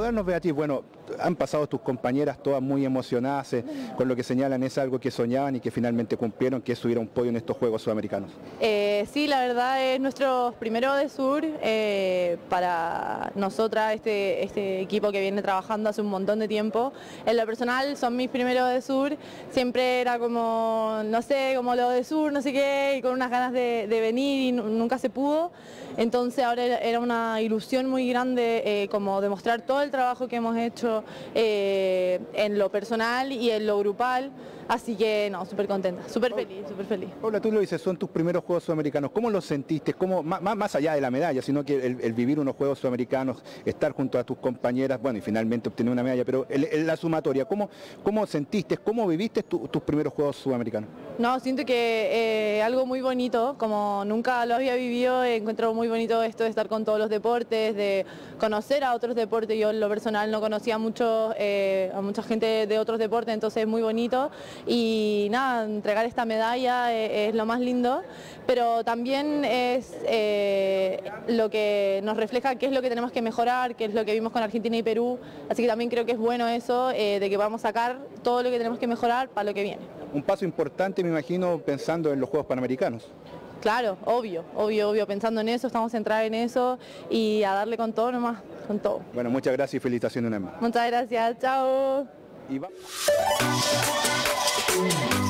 contarnos, Beatriz, bueno, han pasado tus compañeras todas muy emocionadas eh, con lo que señalan es algo que soñaban y que finalmente cumplieron, que es subir un podio en estos Juegos Sudamericanos. Eh, sí, la verdad es nuestro primero de sur eh, para nosotras, este, este equipo que viene trabajando hace un montón de tiempo. En lo personal son mis primeros de sur, siempre era como, no sé, como lo de sur, no sé qué, y con unas ganas de, venir y nunca se pudo. Entonces ahora era una ilusión muy grande como demostrar todo el trabajo que hemos hecho eh, en lo personal y en lo grupal. Así que no, súper contenta, súper feliz, súper feliz. Paula, tú lo dices, son tus primeros Juegos Sudamericanos. ¿Cómo los sentiste? ¿Cómo, más, más allá de la medalla, sino que el, vivir unos Juegos Sudamericanos, estar junto a tus compañeras, bueno, y finalmente obtener una medalla, pero en la sumatoria, ¿cómo, cómo sentiste, cómo viviste tus primeros Juegos Sudamericanos? No, siento que eh, algo muy bonito, como nunca lo había vivido, encuentro muy bonito esto de estar con todos los deportes, de conocer a otros deportes. Yo en lo personal no conocía mucho, eh, a mucha gente de otros deportes, entonces es muy bonito y nada, entregar esta medalla e, es, lo más lindo, pero también es eh, lo que nos refleja qué es lo que tenemos que mejorar, qué es lo que vimos con Argentina y Perú, así que también creo que es bueno eso, eh, de que vamos a sacar todo lo que tenemos que mejorar para lo que viene. Un paso importante, me imagino, pensando en los Juegos Panamericanos. Claro, obvio, obvio, obvio, pensando en eso, estamos centrados en eso y a darle con todo nomás, con todo. Bueno, muchas gracias y felicitaciones, Nema. Muchas gracias, chao. Thank you.